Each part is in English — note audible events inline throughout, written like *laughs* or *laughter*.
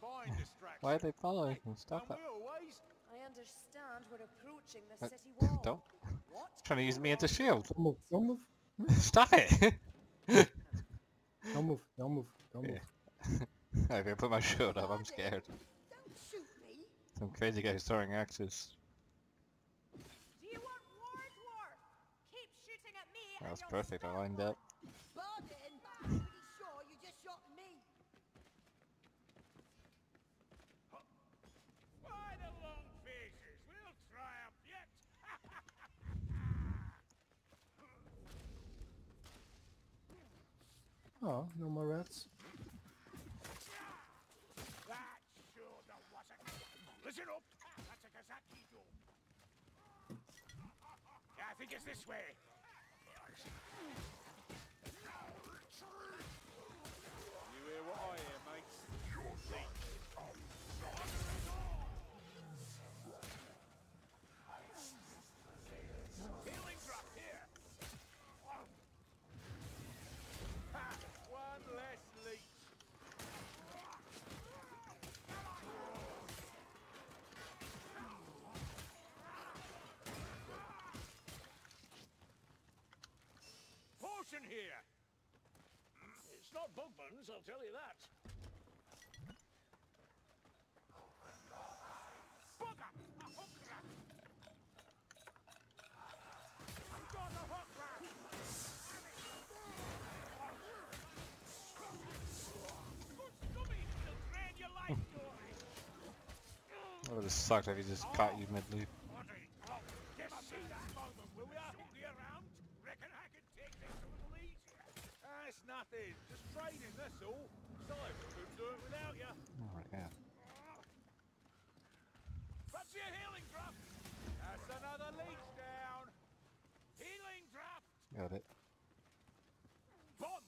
*laughs* Why are they following me? Stop And it. I understand we're approaching the Uh, city *laughs* wall. Don't. What? Trying to use me as a shield. Don't move. Don't move. Stop it! Don't move. Don't move. Don't move. *laughs* I'm gonna put my shield up, I'm scared. Don't shoot me. Some crazy guys throwing axes. Do you want war? Keep shooting at me That was perfect, I stop lined up. Bargain. I'm pretty sure you just shot me. By the long faces, we'll triumph yet. Oh, no more rats. That sure wasn't. Listen up. That's a Kazaki. Yeah, I think it's this way. Potion here. It's not Bugman's, I'll tell you that. Bugger! A hook have sucked if he just caught you mid-loop. Bloody hell. Just see that moment, will ya? Be around? Reckon I can take this a little easier? Nothing. Just training, that's all. We couldn't do it without you. Oh yeah. Fancy a healing drop? That's another leech down. Healing drop. Got it. Bomb.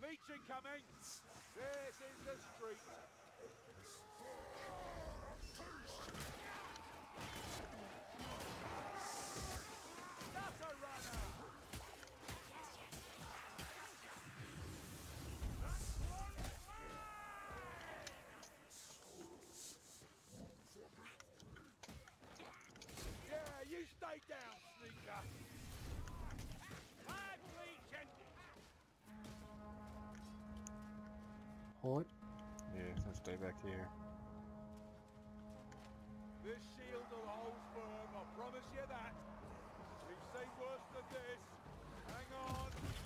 Leech incoming. This is the street. Hold. Yeah, let's stay back here. This shield will hold firm, I promise you that. We've seen worse than this. Hang on.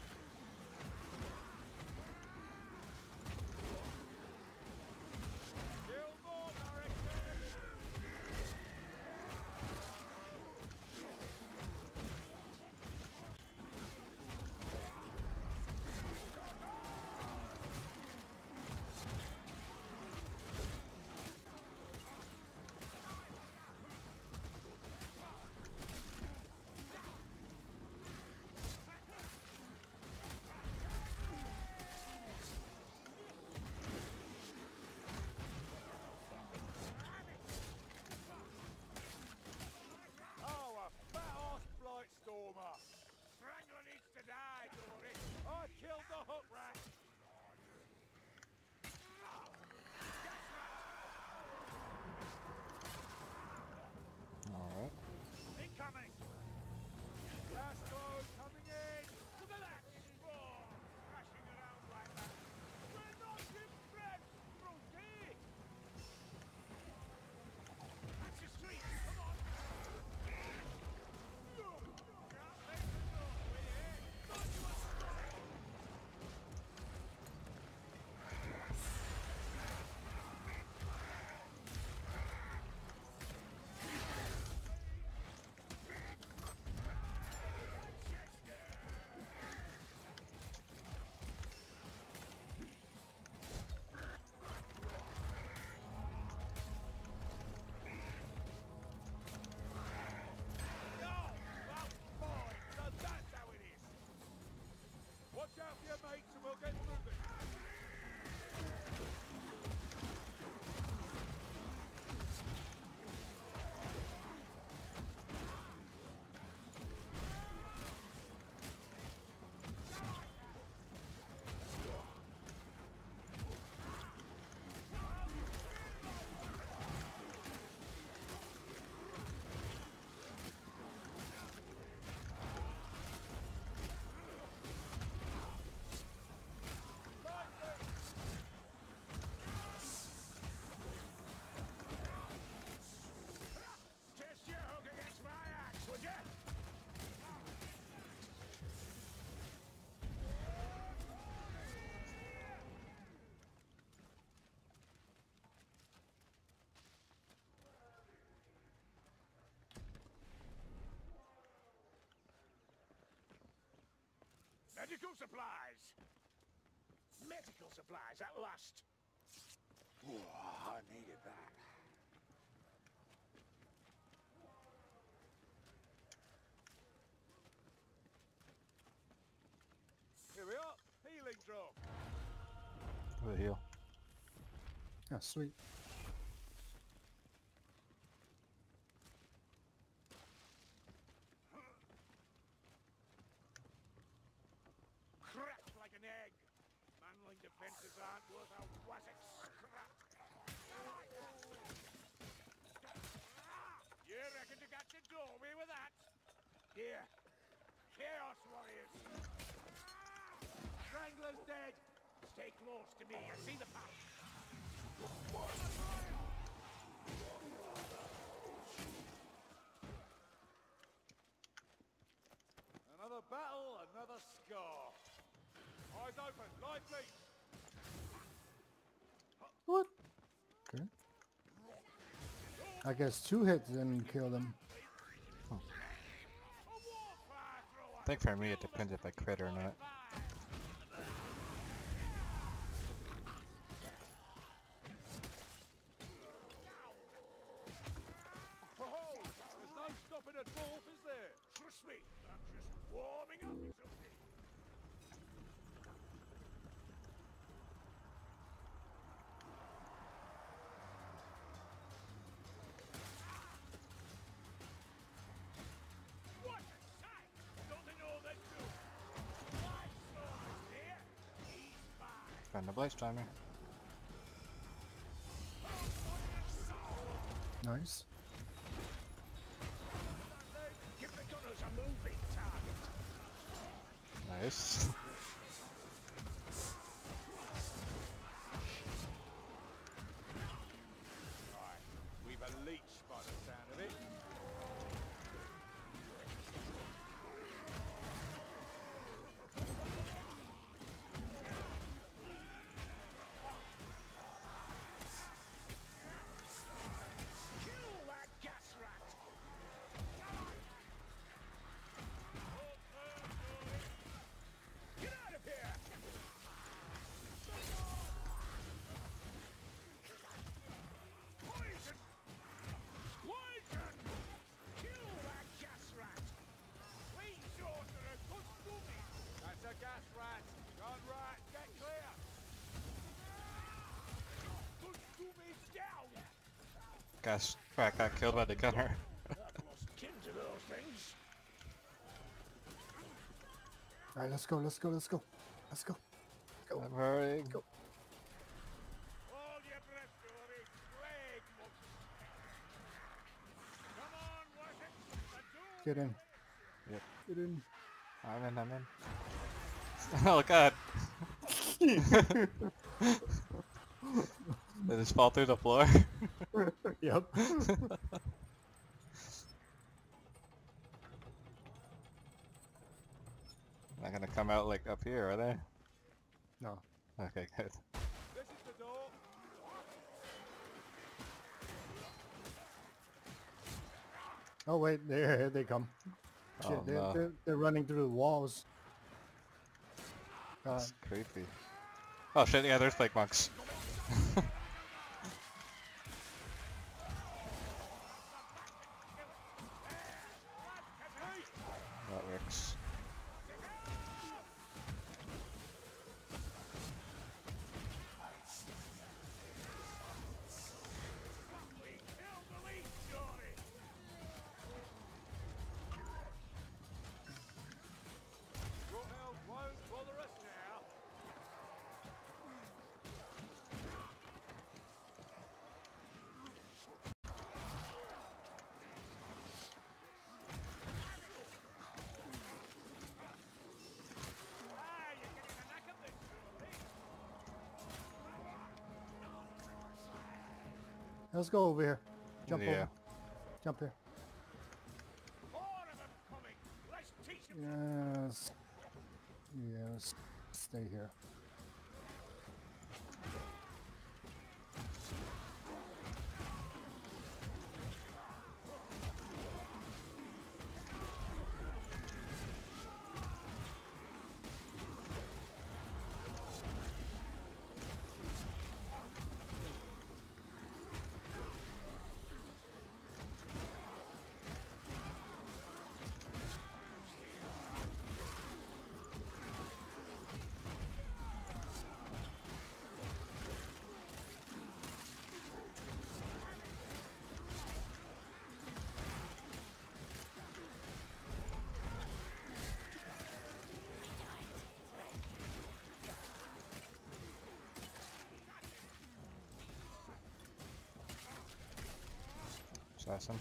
Medical supplies! Medical supplies at last! Oh, I needed that. Here we are, healing drop. The heal. Ah, sweet. Cracked like an egg. Manling defenses aren't worth a wassock scrap. You reckon to catch a doorway with that? Here. Chaos warriors. Strangler's dead. Stay close to me. I see the path. Another battle, another scar. Eyes open, lively. What? Okay. I guess two hits didn't kill them. I think for me it depends if I crit or not. Oh, the blaze timer. Nice. Give the gunners a moving target. Nice. *laughs* Gas rat got killed by the gunner. *laughs* I've lost kin to those things. Alright, let's go, let's go, let's go. Let's go. Go. I'm hurrying. Go. Hold your breath, Dory. Plague monks. Come on, work it. A Get in. Yep. Get in. I'm in, I'm in. *laughs* oh god. *laughs* Did this fall through the floor? Yep. *laughs* Not gonna come out like up here, are they? no. Okay, good. This is the door. Oh wait, there here they come. Oh, shit, Oh, they're, no. they're, they're running through the walls. God, That's uh, creepy. Oh shit, yeah, there's plague monks. *laughs* let's go over here. Jump Yeah. over. Jump here. More of them coming. Let's teach them. Yes. Yes. Stay here. A welcome.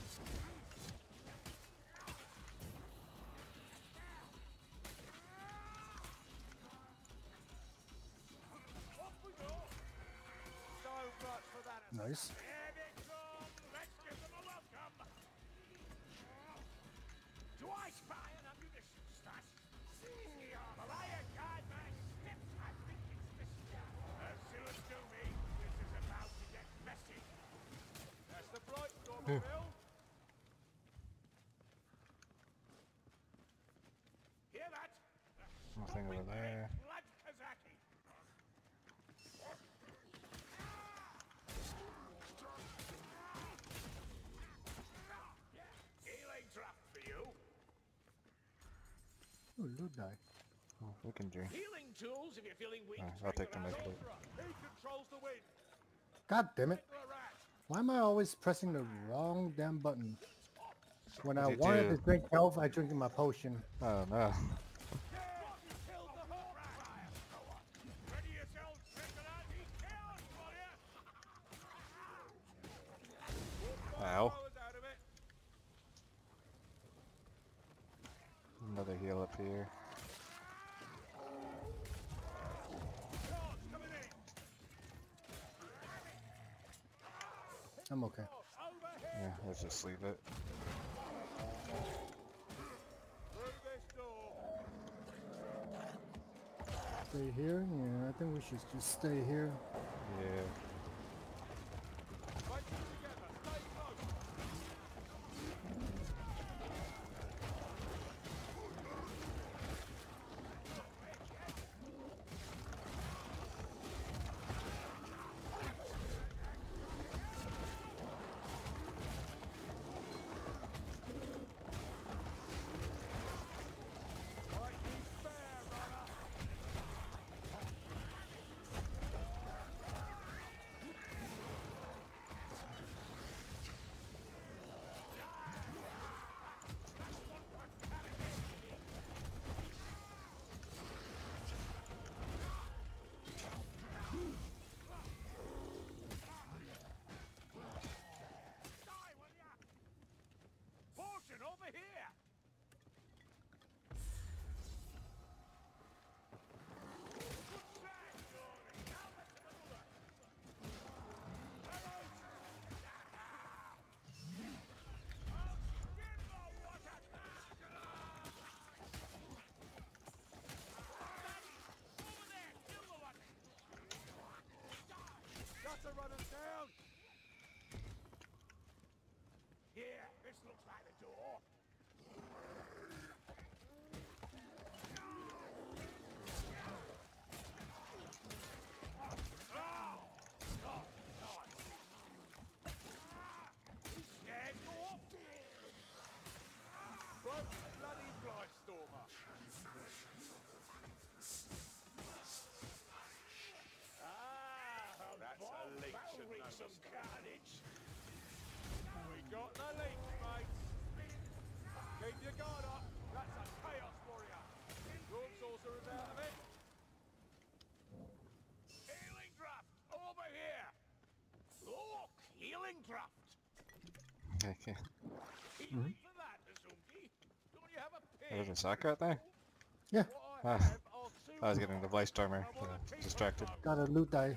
Do I spy an ammunition stash? Seize the armor. I a guide my steps. I think it's this guy. As soon as do me, this is about to get messy. That's the bright storm, Bill. Hear that? Nothing over there. Blood Kazaki. Healing draft for you. Oh, loot die. Oh, we can drink. Healing tools if you're feeling weak. Ah, I'll take the Swing med around kit. Ultra. He controls the wind. God damn it. Why am I always pressing the wrong damn button? When I wanted do? to drink health, I drink my potion. Oh no. Yeah, killed the whole rat. Ready yourselves, Nicola. He chaos for you. Ow. Powers out of it. Another heal up here. Charge coming in. I'm okay. Over here. Yeah, let's just leave it. Through this door. Stay here? Yeah, I think we should just stay here. Yeah. Fight together. Stay close. Fight me fair, brother. Die, will ya? Portion over here. Got to run him down. Here, this looks like the door. Oh! Oh, nice. He's scared, go off. Right, bloody Blightstormer. Ah, that's a leak, should know some carnage. We got the leak, mate. Keep your guard up. That's a chaos warrior. Room sorcerer's out of it. Healing draft over here. Look, healing draft. Okay. Healing for that, Azumki. Don't you have a pig? There's a sock out there? Yeah, I Ah, I was getting the Vice Stormer. Uh, distracted. got a loot die.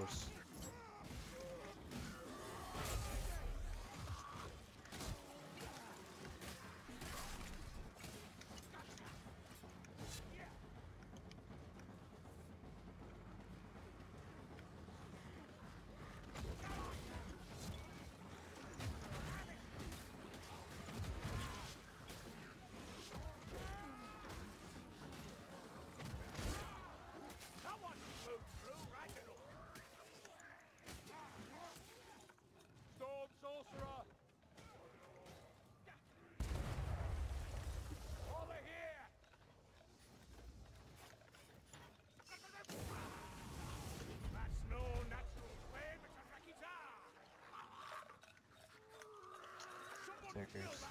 Takers. Takers.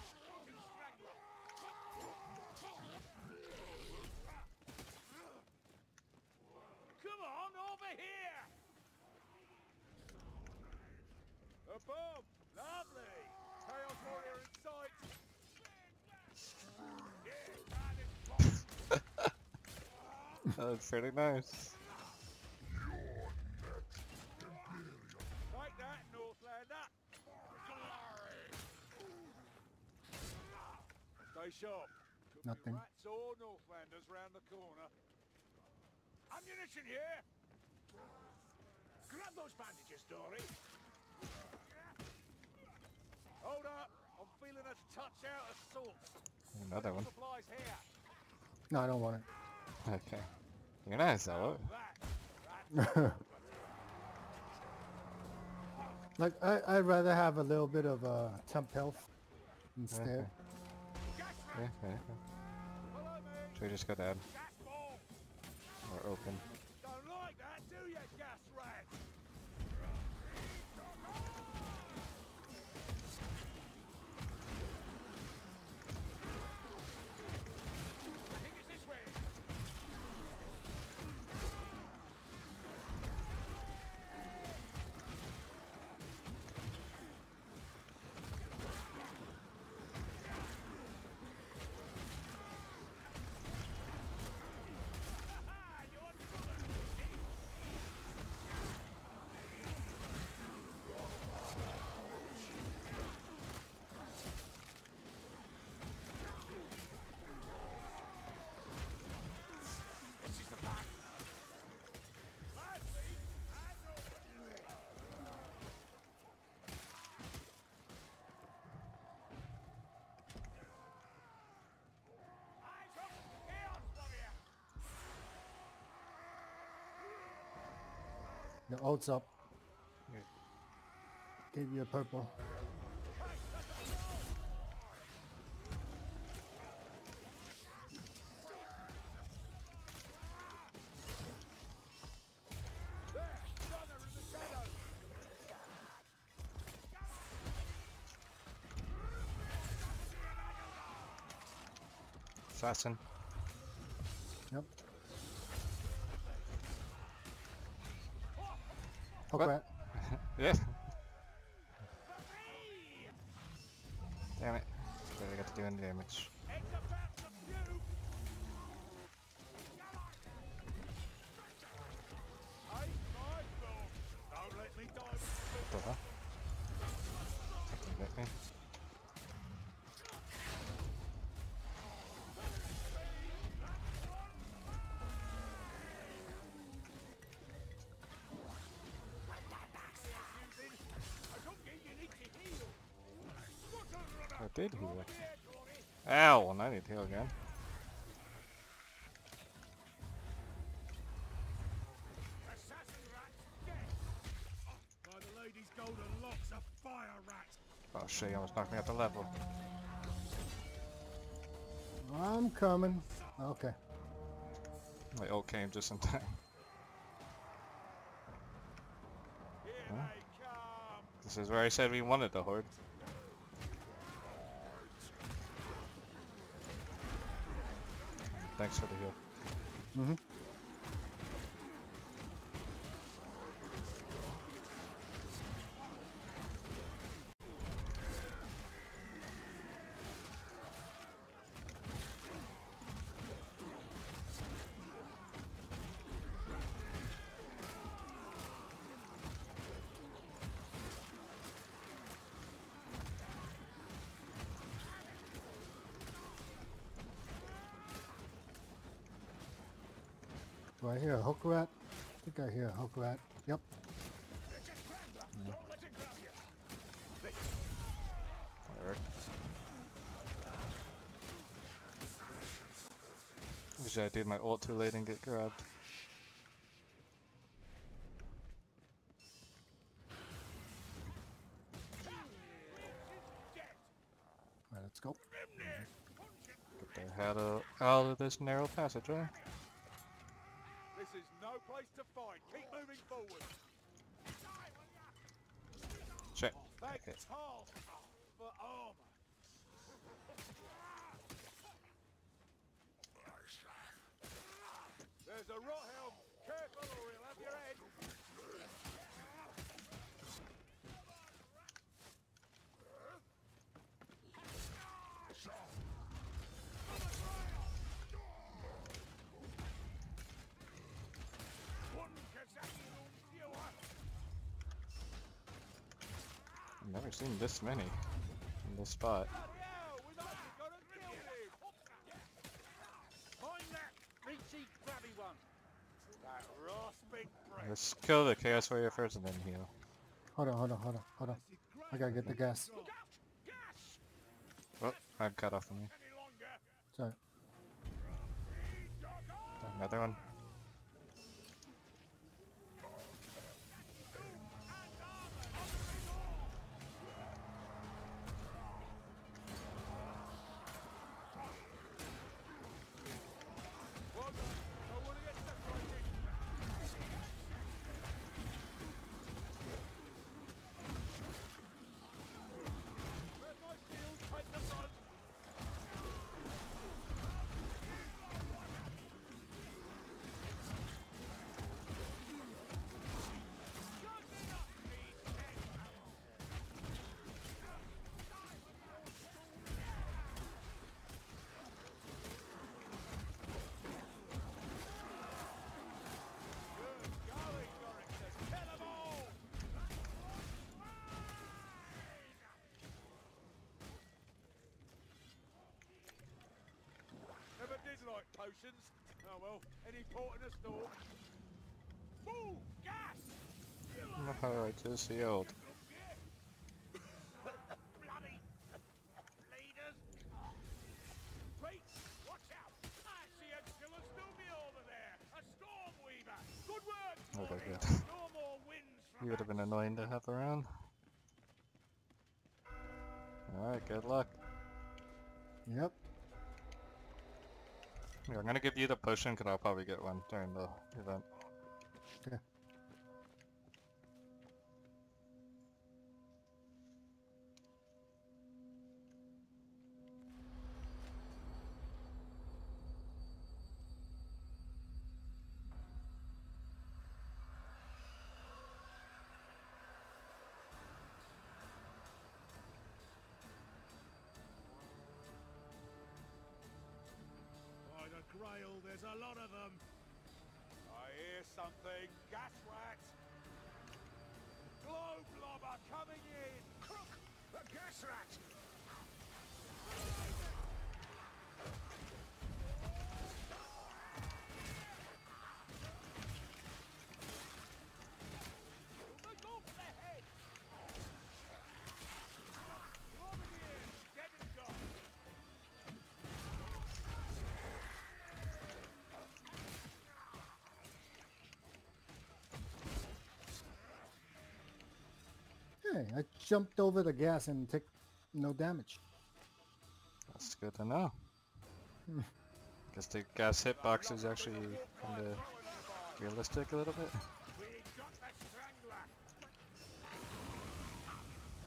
Come on, over here! Lovely! Chaos Warrior in sight! *laughs* Yeah, man, it's That's pretty nice. Like that, Northlander! Stay sharp. Could be Nothing. Rats or Northlanders round the corner. Ammunition here! Grab those bandages, Dory. Hold up! I'm feeling a touch out of sorts. Another one. Supplies here. No, I don't want it. Okay. You're nice, though. That. it. *laughs* Like, I, I'd rather have a little bit of uh, temp health instead. Okay. Me! So we just that. Gas bomb! Open. The ult's up. Yeah. Gave you a purple. There. Runner in the shadow. Assassin. Hook the lady's golden locks, a fire rat. Oh shit, you almost knocked me out the level. I'm coming. Okay. My ult came just in time. Here Huh? they come. This is where I said we wanted the horde. Thanks for the heal. Mm-hmm. Do I hear a hook rat? I think I hear a hook rat. Yep. Don't let it grab you. That worked. Usually I did my ult too late and get grabbed. Alright, let's go. Get the hell out- of this narrow passageway. Is no place to fight. Keep moving forward. Check. Make okay. for armor. There's a rot helm I've never seen this many in this spot. Bloody hell, we might have got to kill him. Find that reachy grabby one. That rasping breath. Let's kill the Chaos Warrior first and then heal. Hold on, hold on, hold on, hold on. I gotta get the gas. Oh, Look out! Gas! Well, I'm cut off from me. Sorry. Another one. Like. Oh well, any port in a storm. Ooh, gas! Oh, I just gonna give you the potion because I'll probably get one during the event. There's a lot of them. I hear something. Gas rat. Glow blobber coming in. Crook, the gas rat. Hey, I jumped over the gas and took no damage. That's good to know. *laughs* Guess the gas hitbox is actually kind of realistic a little bit. We got the strangler.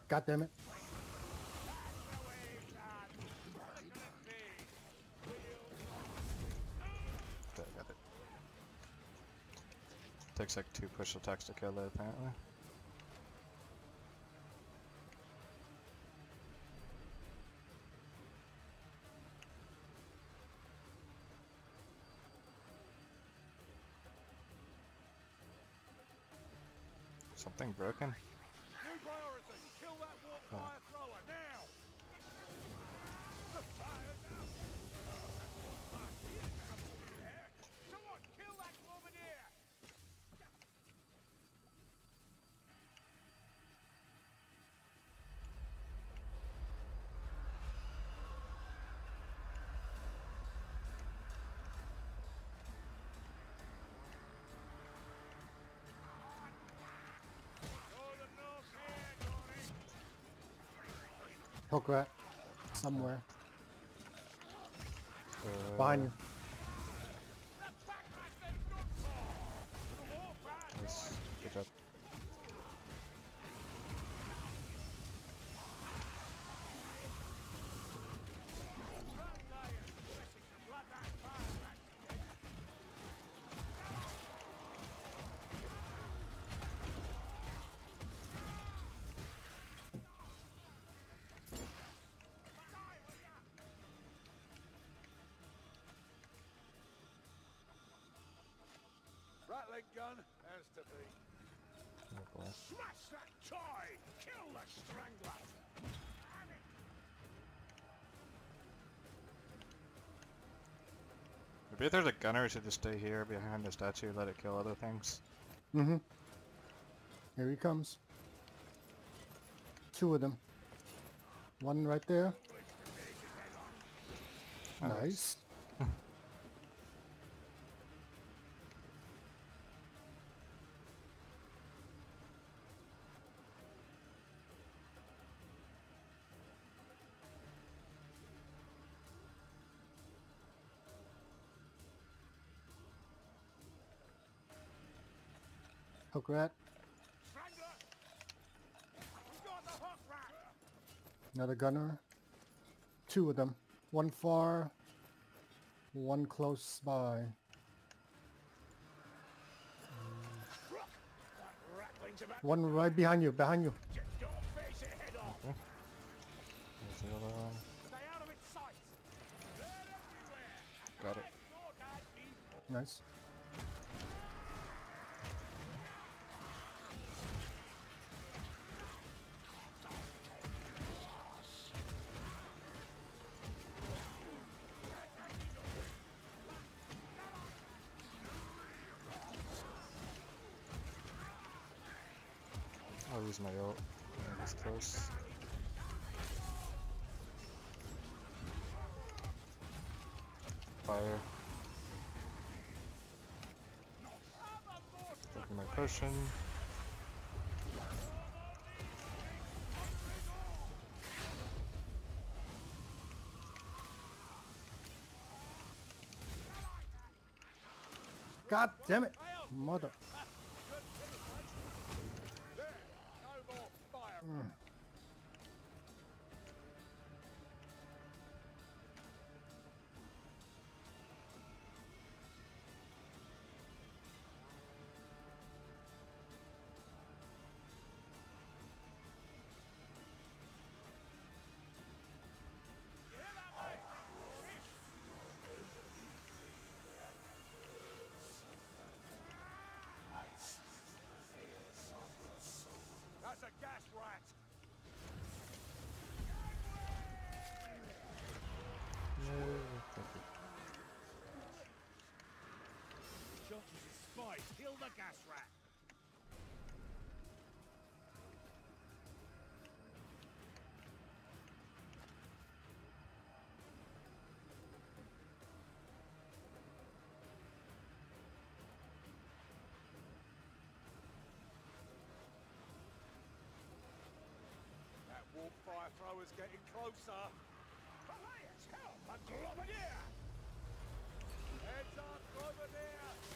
God damn it. Okay, got it. Takes like two push attacks to kill it apparently. Broken? Poke rat. Somewhere. Uh, Behind you. Gatling gun has to be. Oh boy. Smash that toy! Kill the strangler! Maybe there's a gunner should just stay here behind the statue, let it kill other things. Mm-hmm. Here he comes. Two of them. One right there. Nice. Hook rat. Strangler! We've got the hook rat! Another gunner. Two of them. One far, one close by. That rattling's about One right behind you, behind you. to don't face it head on! There's the other one. Stay out of its sight! They're everywhere! Got it. Your dad is Nice. Potion. God damn it! Mother. no the gas rat! That warp fire thrower's getting closer. Elias, help! A Globadier! Heads up, Globadier!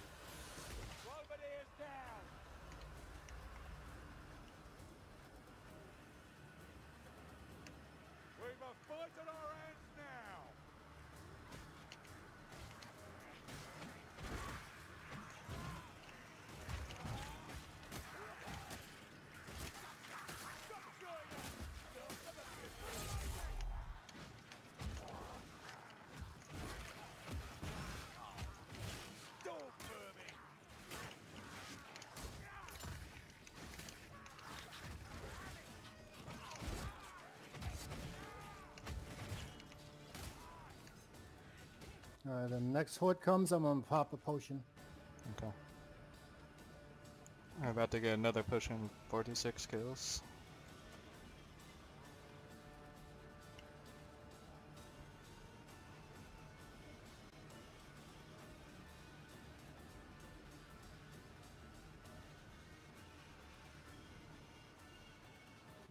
Globadier's down! Alright, the next horde comes, I'm gonna pop a potion. Okay. I'm about to get another potion, 46 kills.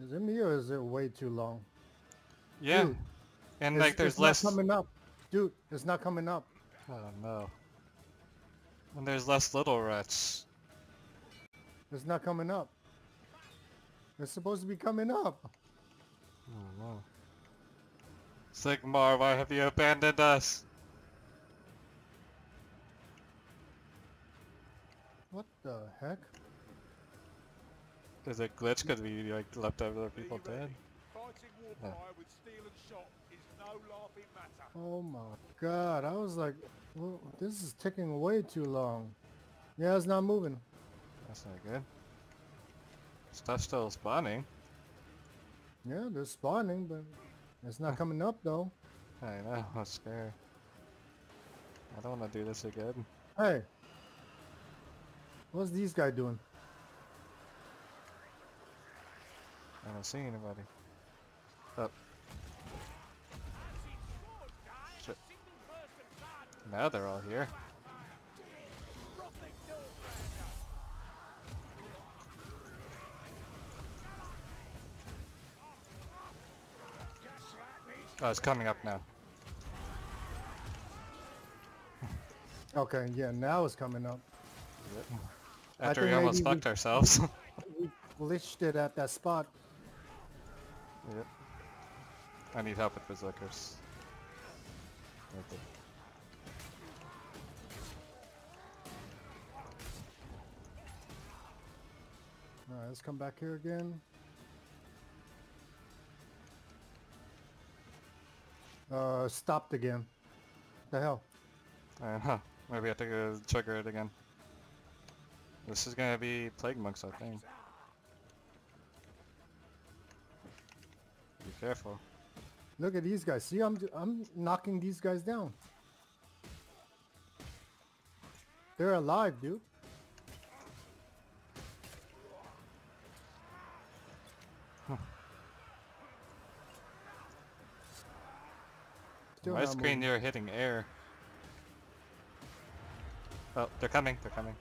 Is it me or is it way too long? Yeah, Dude, and like there's less. Coming up. Dude, it's not coming up. Oh no. And there's less little rats. It's not coming up. It's supposed to be coming up. Oh no. Sigmar, why have you abandoned us? What the heck? Is it glitch because we like left other people dead? Fighting Yeah. Warfire with steel and shot is no laughing matter. Oh my god, I was like, well, this is taking way too long. Yeah, it's not moving. That's not good. Stuff still spawning. Yeah, they're spawning, but it's not coming up though. I know, *laughs* I'm scared. I don't want to do this again. Hey, what's these guy doing? I don't see anybody. Now they're all here. Oh, it's coming up now. Okay, yeah, now it's coming up. I After we think almost maybe we- fucked ourselves. *laughs* We glitched it at that spot. yep. I need help with berserkers. Okay. Let's come back here again. Uh, stopped again. The hell? I don't know. Maybe I have to trigger it again. This is gonna be plague monks, I think. Be careful. Look at these guys. See, I'm I'm knocking these guys down. They're alive, dude. Still My not screen you're hitting air. Oh, they're coming, they're coming.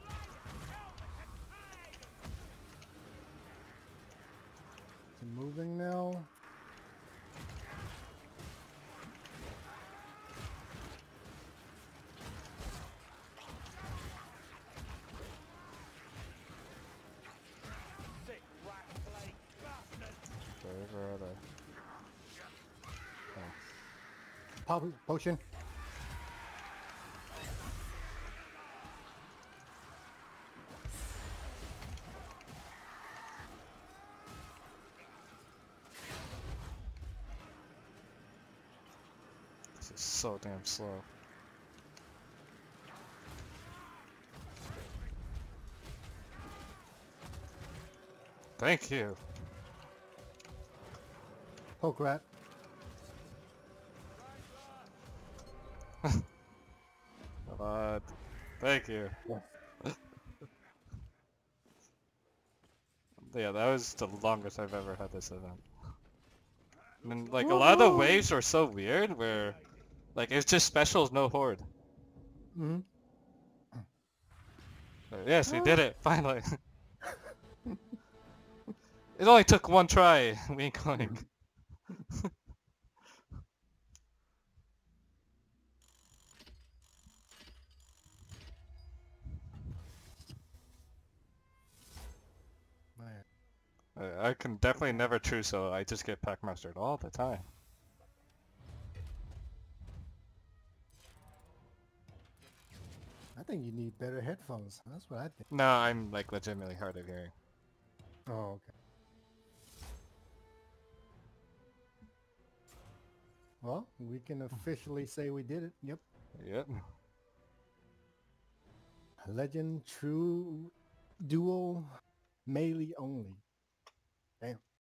It's moving now. Sick rat plague bastard. Okay, where are they? Potion. This is so damn slow. Thank you. Oh, Poke rat. Thank you. yeah, that was the longest I've ever had this event. I mean, like, a lot of the waves are so weird where, like, it's just specials, no horde. hmm But yes, we did it, *laughs* finally. *laughs* it only took one try, *laughs* wink wink. I can definitely never true, so I just get pack mastered all the time. I think you need better headphones. That's what I think. No, I'm like legitimately hard of hearing. Oh, okay. Well, we can officially *laughs* say we did it. Yep. Yep. Legend True Duo Melee only. Damn.